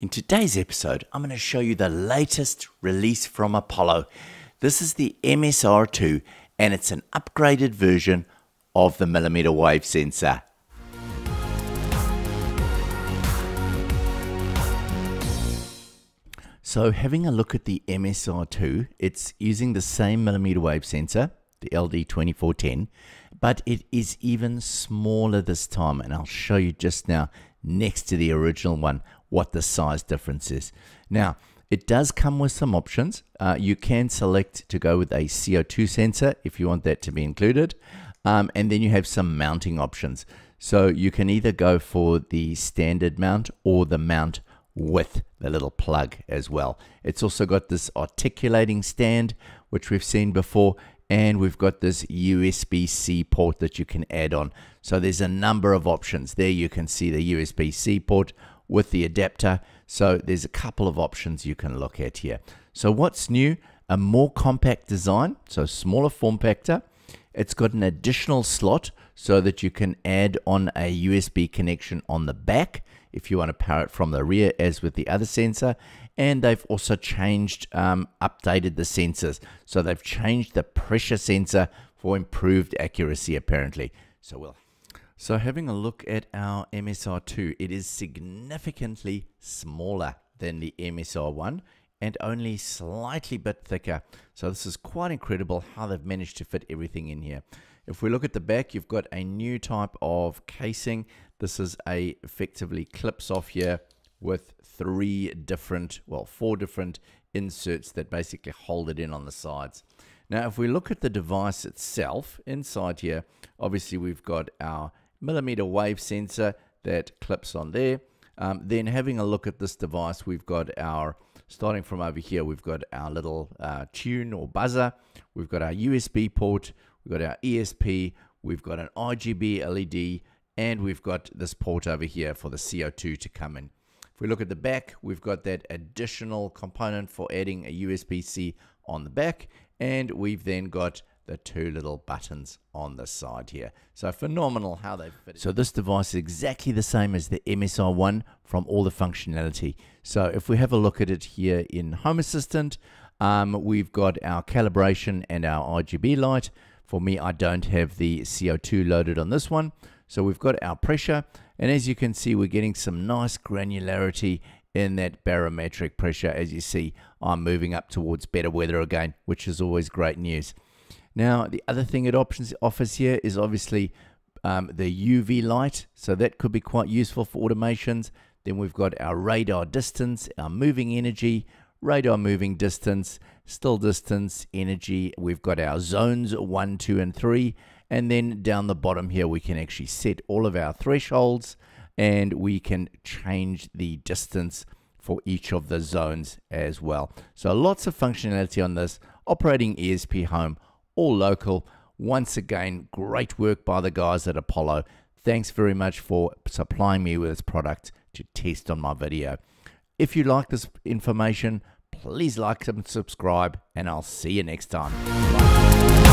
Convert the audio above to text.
In today's episode, I'm going to show you the latest release from Apollo. This is the MSR2 and it's an upgraded version of the millimeter wave sensor. So having a look at the MSR2, it's using the same millimeter wave sensor, the LD2410, but it is even smaller this time and I'll show you just now next to the original one what the size difference is. Now, it does come with some options. Uh, you can select to go with a CO2 sensor if you want that to be included. Um, and then you have some mounting options. So you can either go for the standard mount or the mount with the little plug as well. It's also got this articulating stand, which we've seen before, and we've got this USB-C port that you can add on. So there's a number of options. There you can see the USB-C port with the adapter. So there's a couple of options you can look at here. So what's new? A more compact design, so smaller form factor. It's got an additional slot so that you can add on a USB connection on the back if you want to power it from the rear as with the other sensor. And they've also changed, um, updated the sensors. So they've changed the pressure sensor for improved accuracy apparently. So we'll so having a look at our MSR2, it is significantly smaller than the MSR1 and only slightly bit thicker. So this is quite incredible how they've managed to fit everything in here. If we look at the back, you've got a new type of casing. This is a effectively clips off here with three different, well, four different inserts that basically hold it in on the sides. Now, if we look at the device itself, inside here, obviously we've got our millimeter wave sensor that clips on there. Um, then having a look at this device, we've got our, starting from over here, we've got our little uh, tune or buzzer. We've got our USB port, we've got our ESP, we've got an RGB LED, and we've got this port over here for the CO2 to come in. If we look at the back, we've got that additional component for adding a USB-C on the back, and we've then got the two little buttons on the side here. So phenomenal how they've fit. So this device is exactly the same as the MSR1 from all the functionality. So if we have a look at it here in Home Assistant, um, we've got our calibration and our RGB light. For me, I don't have the CO2 loaded on this one. So we've got our pressure, and as you can see, we're getting some nice granularity in that barometric pressure. As you see, I'm moving up towards better weather again, which is always great news. Now, the other thing it options offers here is obviously um, the UV light, so that could be quite useful for automations. Then we've got our radar distance, our moving energy, radar moving distance, still distance, energy. We've got our zones 1, 2, and 3. And then down the bottom here, we can actually set all of our thresholds and we can change the distance for each of the zones as well. So lots of functionality on this operating ESP Home all local. Once again, great work by the guys at Apollo. Thanks very much for supplying me with this product to test on my video. If you like this information, please like and subscribe, and I'll see you next time.